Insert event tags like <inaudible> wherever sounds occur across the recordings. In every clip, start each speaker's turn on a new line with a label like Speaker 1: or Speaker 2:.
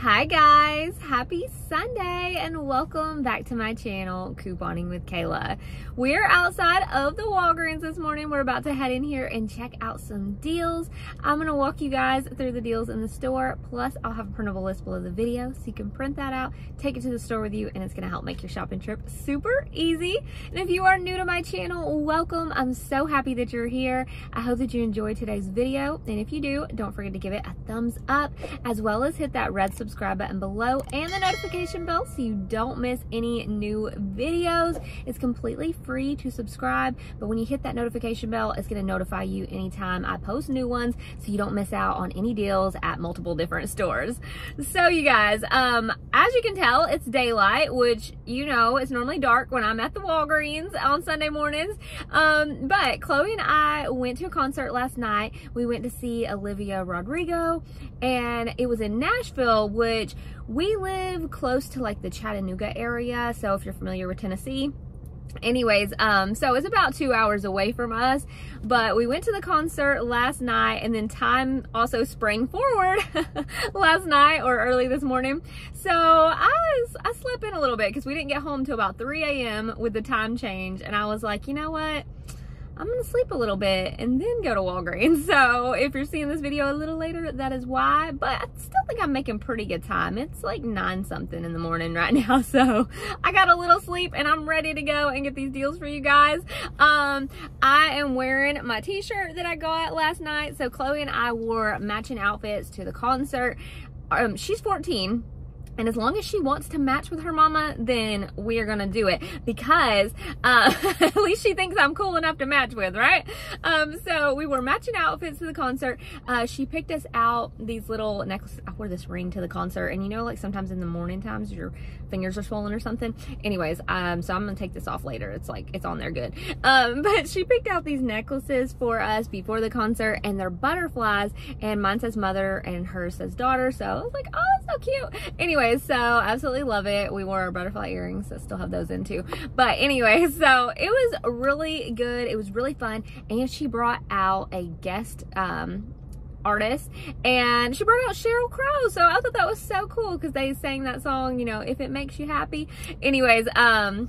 Speaker 1: Hi guys, happy Sunday and welcome back to my channel, Couponing with Kayla. We're outside of the Walgreens this morning. We're about to head in here and check out some deals. I'm gonna walk you guys through the deals in the store, plus I'll have a printable list below the video so you can print that out, take it to the store with you, and it's gonna help make your shopping trip super easy. And if you are new to my channel, welcome. I'm so happy that you're here. I hope that you enjoyed today's video, and if you do, don't forget to give it a thumbs up, as well as hit that red subscribe subscribe button below and the notification bell so you don't miss any new videos. It's completely free to subscribe, but when you hit that notification bell, it's gonna notify you anytime I post new ones so you don't miss out on any deals at multiple different stores. So you guys, um, as you can tell, it's daylight, which you know, it's normally dark when I'm at the Walgreens on Sunday mornings. Um, but Chloe and I went to a concert last night. We went to see Olivia Rodrigo and it was in Nashville which we live close to like the Chattanooga area. So if you're familiar with Tennessee, anyways um so it's about two hours away from us but we went to the concert last night and then time also sprang forward <laughs> last night or early this morning so i was i slept in a little bit because we didn't get home till about 3 a.m with the time change and i was like you know what I'm gonna sleep a little bit and then go to Walgreens. <laughs> So if you're seeing this video a little later, that is why, but I still think I'm making pretty good time. It's like nine something in the morning right <laughs> now. So I got a little sleep and I'm ready to go and get these deals for you guys. Um, I am wearing my t-shirt that I got last night. So Chloe and I wore matching outfits to the concert. Um, she's 14 and as long as she wants to match with her mama, then we are going to do it because uh, <laughs> at least she thinks I'm cool enough to match with, right? Um, so we were matching outfits to the concert. Uh, she picked us out these little necklaces. I wore this ring to the concert and you know, like sometimes in the morning times your fingers are swollen or something. Anyways, um, so I'm going to take this off later. It's like, it's on there good. Um, <laughs> but she picked out these necklaces for us before the concert and they're butterflies and mine says mother and hers says daughter. So I was like, oh, so cute. Anyway, anyways, so absolutely love it. We wore our butterfly earrings, I still have those in too. But anyway, <laughs> so it was really good. It was really fun. And she brought out a guest um, artist and she brought out Sheryl Crow so I thought that was so cool because they sang that song you know if it makes you happy anyways um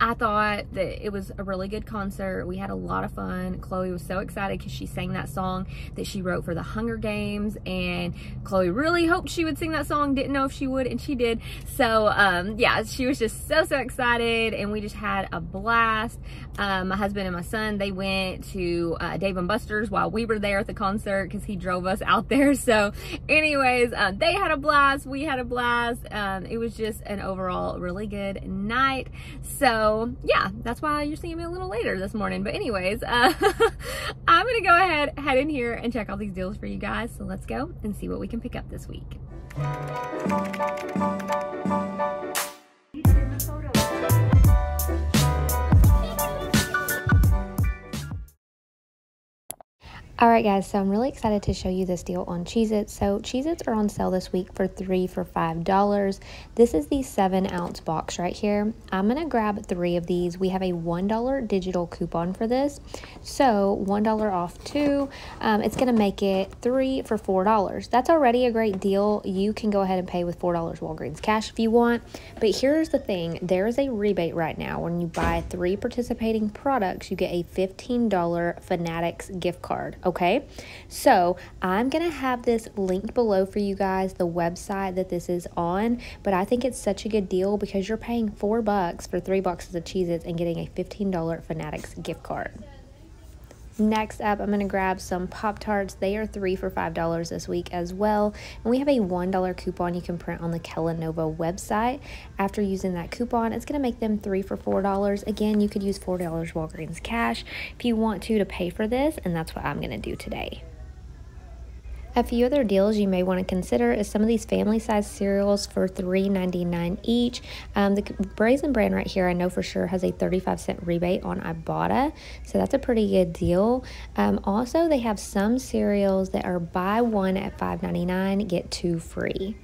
Speaker 1: I thought that it was a really good concert. We had a lot of fun. Chloe was so excited because she sang that song that she wrote for the Hunger Games. And Chloe really hoped she would sing that song. Didn't know if she would, and she did. So, um, yeah, she was just so, so excited. And we just had a blast. Um, my husband and my son, they went to uh, Dave & Buster's while we were there at the concert because he drove us out there. So, anyways, uh, they had a blast. We had a blast. Um, it was just an overall really good night. So, yeah, that's why you're seeing me a little later this morning. But anyways, uh, <laughs> I'm gonna go ahead, head in here and check all these deals for you guys. So let's go and see what we can pick up this week. Alright guys, so I'm really excited to show you this deal on Cheez-Its. So Cheez-Its are on sale this week for 3 for $5. This is the 7 ounce box right here. I'm going to grab 3 of these. We have a $1 digital coupon for this. So $1 off 2. Um, it's going to make it 3 for $4. That's already a great deal. You can go ahead and pay with $4 Walgreens cash if you want. But here's the thing. There is a rebate right now. When you buy 3 participating products, you get a $15 Fanatics gift card okay? So I'm going to have this linked below for you guys, the website that this is on, but I think it's such a good deal because you're paying four bucks for three boxes of Cheez-Its and getting a $15 Fanatics gift card. Next up, I'm going to grab some Pop Tarts. They are three for $5 this week as well. And we have a $1 coupon you can print on the Kellanova website. After using that coupon, it's going to make them three for $4. Again, you could use $4 Walgreens cash if you want to to pay for this, and that's what I'm going to do today. A few other deals you may want to consider is some of these family size cereals for $3.99 each. Um, the Raisin Bran right here, I know for sure has a 35 cent rebate on Ibotta, so that's a pretty good deal. Um, also, they have some cereals that are buy one at $5.99, get two free.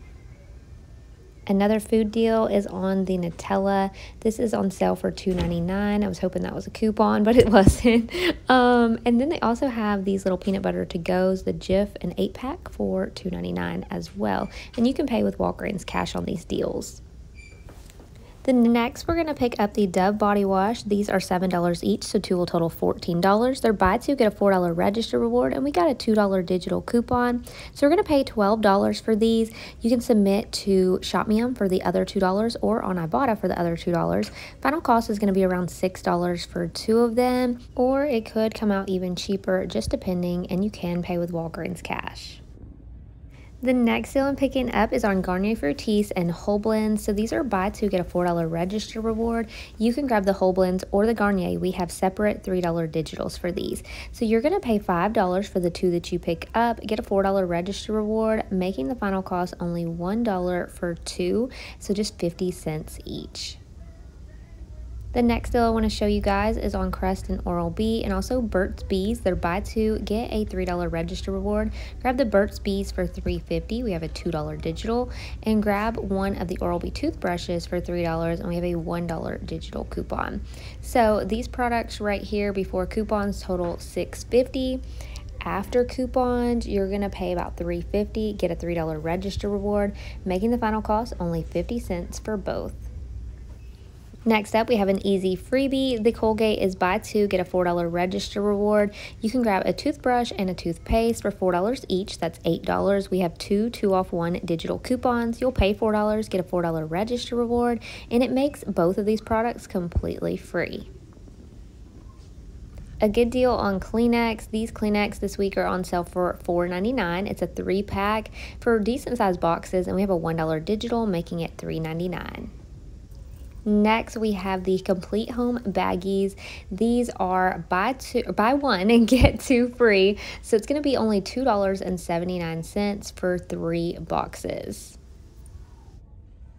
Speaker 1: Another food deal is on the Nutella. This is on sale for $2.99. I was hoping that was a coupon, <laughs> but it wasn't. Um, and then they also have these little peanut butter to goes, the Jif, an eight pack for $2.99 as well. And you can pay with Walgreens cash on these deals. Then next, we're going to pick up the Dove Body Wash. These are $7 each, so two will total $14. They're buy two, get a $4 register reward, and we got a $2 digital coupon. So we're going to pay $12 for these. You can submit to ShopMium for the other $2 or on Ibotta for the other $2. Final cost is going to be around $6 for two of them, or it could come out even cheaper, just depending, and you can pay with Walgreens cash. The next deal I'm picking up is on Garnier Fructis and Whole Blends. So these are buy two, get a $4 register reward. You can grab the Whole Blends or the Garnier. We have separate $3 digitals for these. So you're going to pay $5 for the two that you pick up, get a $4 register reward, making the final cost only $1 for two, so just 50 cents each. The next deal I want to show you guys is on Crest and Oral-B and also Burt's Bees. They're buy two, get a $3 register reward. Grab the Burt's Bees for $3.50. We have a $2 digital. And grab one of the Oral-B toothbrushes for $3 and we have a $1 digital coupon. So these products right here before coupons total $6.50 after coupons you're going to pay about $3.50 get a $3 register reward making the final cost only 50 cents for both Next up, we have an easy freebie. The Colgate is buy two, get a $4 register reward. You can grab a toothbrush and a toothpaste for $4 each. That's $8. We have two two off one digital coupons. You'll pay $4, get a $4 register reward, and it makes both of these products completely free. A good deal on Kleenex. These Kleenex this week are on sale for $4.99. It's a three pack for decent sized boxes, and we have a $1 digital, making it $3.99. Next, we have the Complete Home Baggies. These are buy two, buy one and <laughs> get two free. So it's going to be only $2.79 for three boxes.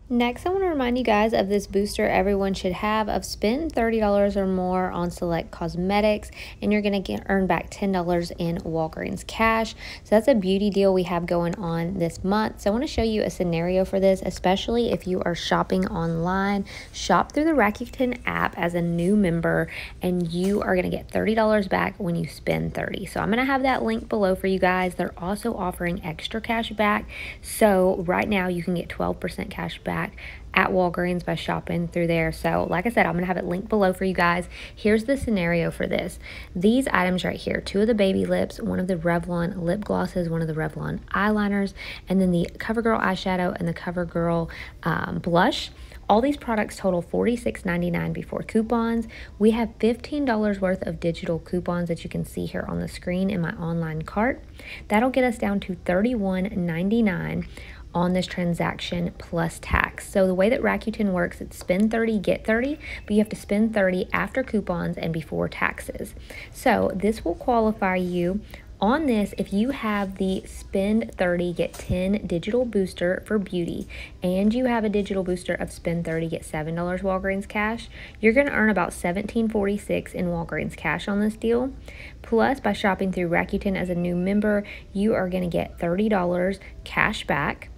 Speaker 1: Next, I want to remind you guys of this booster everyone should have of spend $30 or more on select cosmetics and you're going to get earn back $10 in Walgreens cash. So that's a beauty deal we have going on this month. So I want to show you a scenario for this, especially if you are shopping online. Shop through the Rakuten app as a new member and you are going to get $30 back when you spend 30. So I'm going to have that link below for you guys. They're also offering extra cash back. So right now you can get 12% cash back back at Walgreens by shopping through there. So, like I said, I'm going to have it linked below for you guys. Here's the scenario for this. These items right here, two of the baby lips, one of the Revlon lip glosses, one of the Revlon eyeliners, and then the CoverGirl eyeshadow and the CoverGirl um, blush. All these products total $46.99 before coupons. We have $15 worth of digital coupons that you can see here on the screen in my online cart. That'll get us down to $31.99 on this transaction plus tax. So the way that Rakuten works, it's spend 30, get 30, but you have to spend 30 after coupons and before taxes. So this will qualify you on this, if you have the spend 30 get 10 digital booster for beauty and you have a digital booster of spend 30 get $7 Walgreens cash, you're going to earn about 1746 in Walgreens cash on this deal. Plus, by shopping through Rakuten as a new member, you are going to get $30 cash back.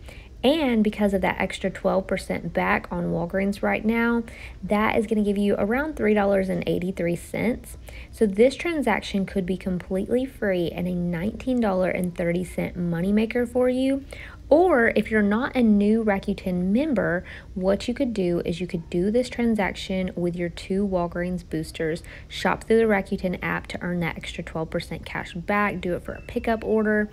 Speaker 1: And because of that extra 12% back on Walgreens right now, that is going to give you around $3.83. So this transaction could be completely free and a $19.30 moneymaker for you. Or if you're not a new Rakuten member, what you could do is you could do this transaction with your two Walgreens boosters, shop through the Rakuten app to earn that extra 12% cash back, do it for a pickup order,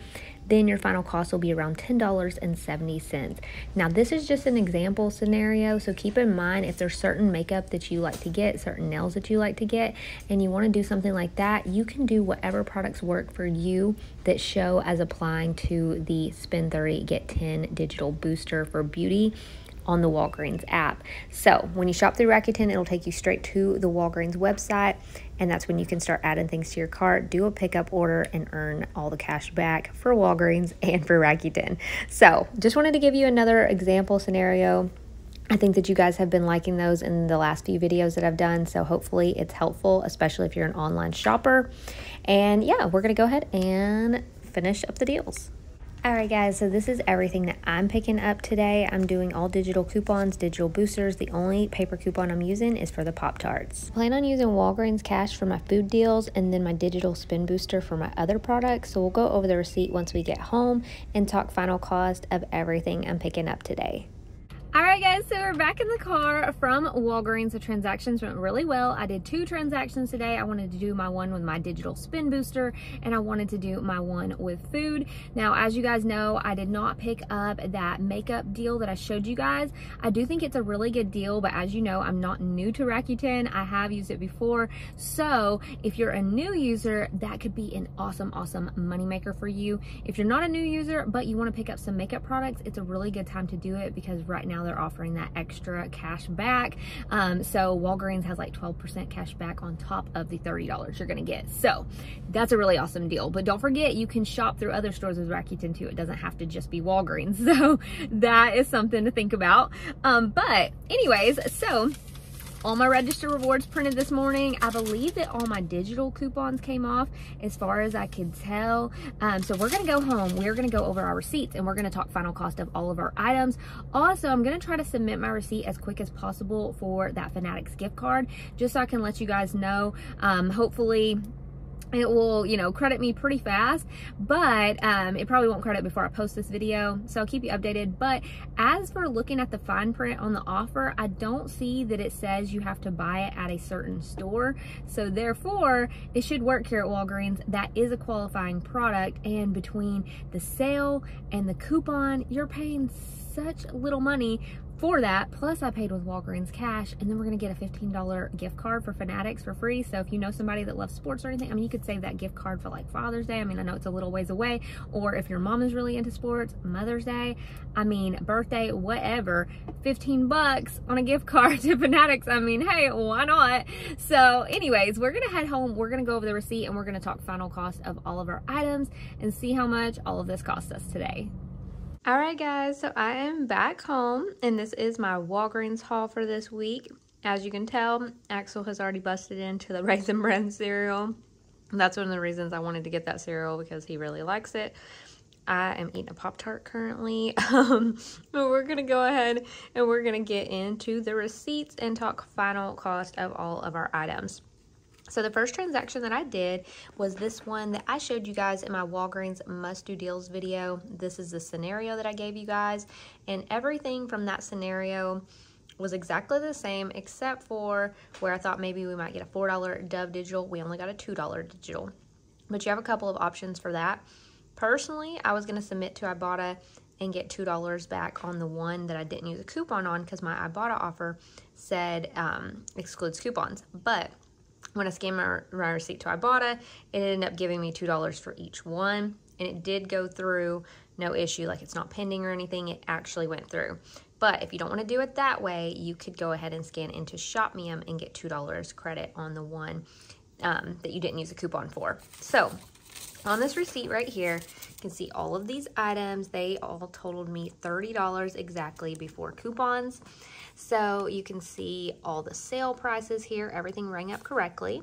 Speaker 1: then your final cost will be around $10.70. Now, this is just an example scenario, so keep in mind if there's certain makeup that you like to get, certain nails that you like to get, and you want to do something like that, you can do whatever products work for you that show as applying to the Spend 30 Get 10 digital booster for beauty on the Walgreens app. So when you shop through Rakuten, it'll take you straight to the Walgreens website, and that's when you can start adding things to your cart, do a pickup order, and earn all the cash back for Walgreens <laughs> and for Rakuten. So just wanted to give you another example scenario. I think that you guys have been liking those in the last few videos that I've done, so hopefully it's helpful, especially if you're an online shopper. And yeah, we're going to go ahead and finish up the deals. Alright guys, so this is everything that I'm picking up today. I'm doing all digital coupons, digital boosters. The only paper coupon I'm using is for the Pop-Tarts. Plan on using Walgreens cash for my food deals and then my digital spend booster for my other products. So we'll go over the receipt once we get home and talk final cost of everything I'm picking up today. All right, guys, so we're back in the car from Walgreens. The transactions went really well. I did two transactions today. I wanted to do my one with my digital spend booster, and I wanted to do my one with food. Now, as you guys know, I did not pick up that makeup deal that I showed you guys. I do think it's a really good deal, but as you know, I'm not new to Rakuten. I have used it before. So if you're a new user, that could be an awesome, awesome moneymaker for you. If you're not a new user, but you want to pick up some makeup products, it's a really good time to do it because right now they're offering that extra cash back. Um, so Walgreens has like 12% cash back on top of the $30 you're gonna get. So that's a really awesome deal. But don't forget, you can shop through other stores with Rakuten too. It doesn't have to just be Walgreens. <laughs> So that is something to think about. Um, but anyways, so all my register rewards printed this morning. I believe that all my digital coupons came off as far as I could tell. Um, so we're gonna go home. We're gonna go over our receipts and we're gonna talk final cost of all of our items. Also, I'm gonna try to submit my receipt as quick as possible for that Fanatics gift card, just so I can let you guys know. Um, hopefully, it will, you know, credit me pretty fast, but um, it probably won't credit before I post this video. So I'll keep you updated. But as for looking at the fine print on the offer, I don't see that it says you have to buy it at a certain store. So therefore, it should work here at Walgreens. That is a qualifying product. And between the sale and the coupon, you're paying such little money for that. Plus I paid with Walgreens cash and then we're gonna get a $15 gift card for Fanatics for free. So if you know somebody that loves sports or anything, I mean, you could save that gift card for like Father's Day. I mean, I know it's a little ways away or if your mom is really into sports, Mother's Day, I mean, birthday, whatever, 15 bucks on a gift card <laughs> to Fanatics. I mean, hey, why not? So anyways, we're gonna head home. We're gonna go over the receipt and we're gonna talk final cost of all of our items and see how much all of this cost us today. All right, guys, so I am back home, and this is my Walgreens haul for this week. As you can tell, Axel has already busted into the <laughs> Raisin Bran cereal. That's one of the reasons I wanted to get that cereal because he really likes it. I am eating a Pop-Tart currently. <laughs> Um, but we're going to go ahead and we're going to get into the receipts and talk final cost of all of our items. So the first transaction that I did was this one that I showed you guys in my Walgreens must do deals video. This is the scenario that I gave you guys and everything from that scenario was exactly the same except for where I thought maybe we might get a $4 Dove digital. We only got a $2 digital, but you have a couple of options for that. Personally, I was going to submit to Ibotta and get $2 back on the one that I didn't use a coupon on because my Ibotta offer said um, excludes coupons. But when I scanned my, receipt to Ibotta, it ended up giving me $2 for each one. And it did go through, no issue, like it's not pending or anything, it actually went through. But if you don't want to do it that way, you could go ahead and scan into ShopMium and get $2 credit on the one um, that you didn't use a coupon for. So on this receipt right here, you can see all of these items. They all totaled me $30 exactly before coupons. So you can see all the sale prices here. Everything rang up correctly.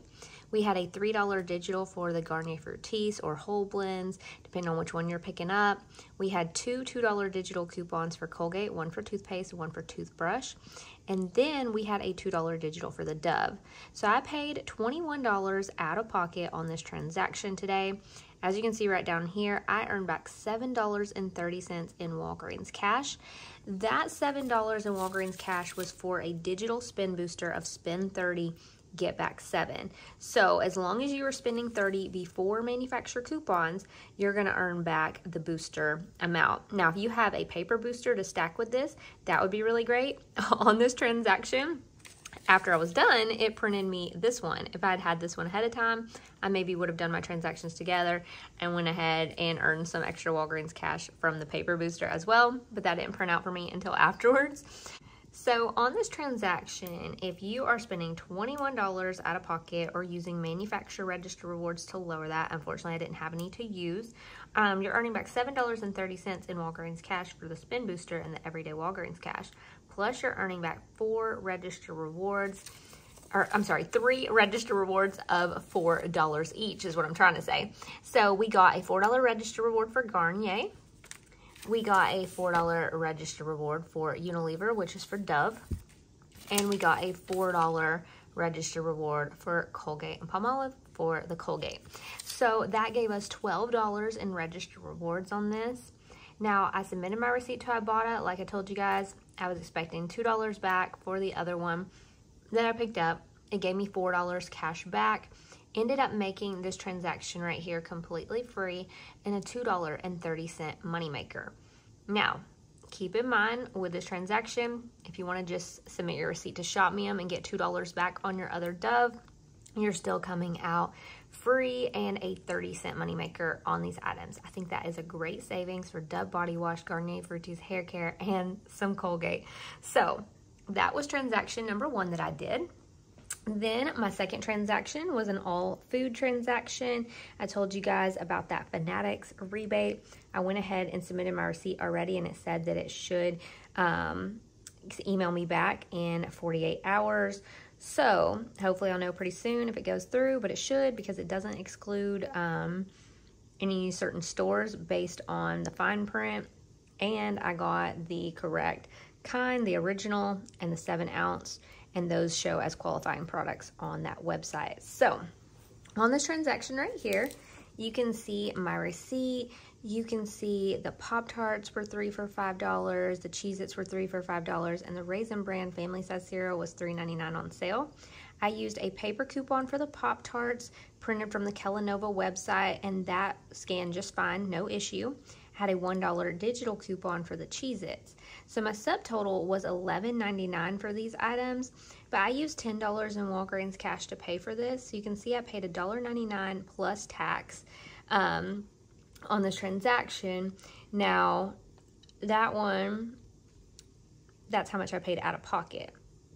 Speaker 1: We had a $3 digital for the Garnier Fructis or whole blends, depending on which one you're picking up. We had two $2 digital coupons for Colgate, one for toothpaste, one for toothbrush. And then we had a $2 digital for the Dove. So I paid $21 out of pocket on this transaction today. As you can see right down here, I earned back $7.30 in Walgreens cash. That $7 in Walgreens cash was for a digital spend booster of Spend 30 get back seven. So as long as you are spending 30 before manufacturer coupons, you're gonna earn back the booster amount. Now, if you have a paper booster to stack with this, that would be really great. <laughs> On this transaction, after I was done, it printed me this one. If I had had this one ahead of time, I maybe would have done my transactions together and went ahead and earned some extra Walgreens cash from the paper booster as well, but that didn't print out for me until <laughs> afterwards. So on this transaction, if you are spending $21 out of pocket or using manufacturer register rewards to lower that, unfortunately I didn't have any to use, um, you're earning back $7.30 in Walgreens cash for the spend booster and the everyday Walgreens cash plus you're earning back four register rewards or I'm sorry, three register rewards of $4 each is what I'm trying to say. So we got a $4 register reward for Garnier. we got a $4 register reward for Unilever, which is for Dove. And we got a $4 register reward for Colgate and Palmolive for the Colgate. So that gave us $12 in register rewards on this. Now, I submitted my receipt to Ibotta. Like I told you guys, I was expecting $2 back for the other one that I picked up. It gave me $4 cash back. Ended up making this transaction right here completely free and a $2.30 moneymaker. Now, keep in mind with this transaction, if you want to just submit your receipt to ShopMium and get $2 back on your other Dove, you're still coming out free and a 30 cent moneymaker on these items. I think that is a great savings for Dove Body Wash, Garnier Fructis Hair Care, and some Colgate. So that was transaction number one that I did. Then my second transaction was an all food transaction. I told you guys about that Fanatics rebate. I went ahead and submitted my receipt already and it said that it should um, email me back in 48 hours. So hopefully I'll know pretty soon if it goes through, but it should because it doesn't exclude um, any certain stores based on the fine print. And I got the correct kind, the original, and the seven ounce, and those show as qualifying products on that website. So on this transaction right here, you can see my receipt. You can see the Pop-Tarts were three for $5, the Cheez-Its were three for $5, and the Raisin Bran Family Size Cereal was $3.99 on sale. I used a paper coupon for the Pop-Tarts printed from the Kellanova website, and that scanned just fine, no issue. Had a $1 digital coupon for the Cheez-Its. So my subtotal was $11.99 for these items, but I used $10 in Walgreens cash to pay for this. So you can see I paid $1.99 plus tax. Um, on this transaction. Now, that one, that's how much I paid out of pocket.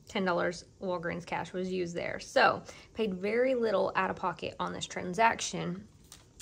Speaker 1: $10 Walgreens cash was used there. So, paid very little out of pocket on this transaction.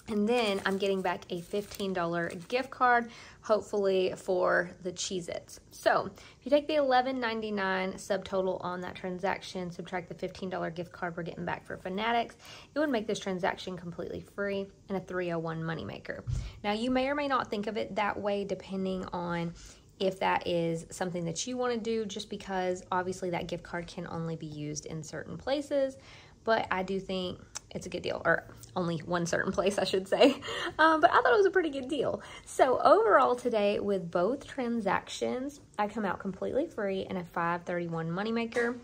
Speaker 1: And then I'm getting back a $15 gift card, hopefully for the Cheez-Its. So if you take the $11.99 subtotal on that transaction, subtract the $15 gift card we're getting back for Fanatics, it would make this transaction completely free and a 301 moneymaker. Now you may or may not think of it that way depending on if that is something that you want to do just because obviously that gift card can only be used in certain places but I do think it's a good deal, or only one certain place, I should say. <laughs> Um, but I thought it was a pretty good deal. So overall today, with both transactions, I come out completely free and a 531 moneymaker.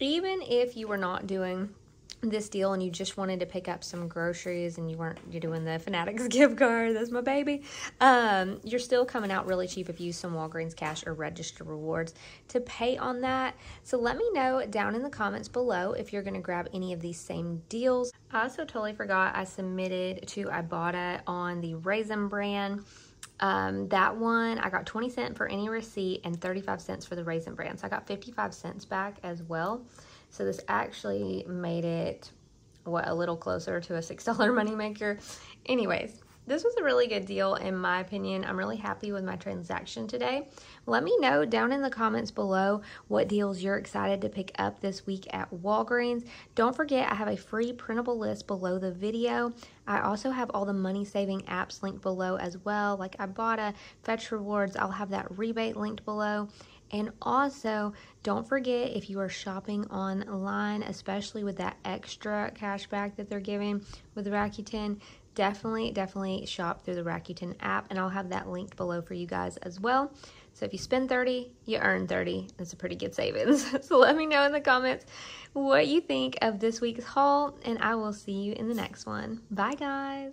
Speaker 1: Even if you were not doing this deal and you just wanted to pick up some groceries and you weren't you're doing the Fanatics <laughs> gift card, that's my baby. Um, you're still coming out really cheap if you use some Walgreens cash or register rewards to pay on that. So let me know down in the comments below if you're gonna grab any of these same deals. I also totally forgot I submitted to Ibotta on the Raisin Bran. Um, that one, I got 20 cents for any receipt and 35 cents for the Raisin Bran. So I got 55 cents back as well. So this actually made it, what, a little closer to a $6 <laughs> moneymaker. Anyways, this was a really good deal in my opinion. I'm really happy with my transaction today. Let me know down in the comments below what deals you're excited to pick up this week at Walgreens. Don't forget I have a free printable list below the video. I also have all the money saving apps linked below as well like Ibotta, Fetch Rewards. I'll have that rebate linked below. And also, don't forget if you are shopping online, especially with that extra cash back that they're giving with Rakuten, definitely, definitely shop through the Rakuten app. And I'll have that linked below for you guys as well. So if you spend 30, you earn 30. That's a pretty good savings. <laughs> so let me know in the comments what you think of this week's haul, and I will see you in the next one. Bye, guys.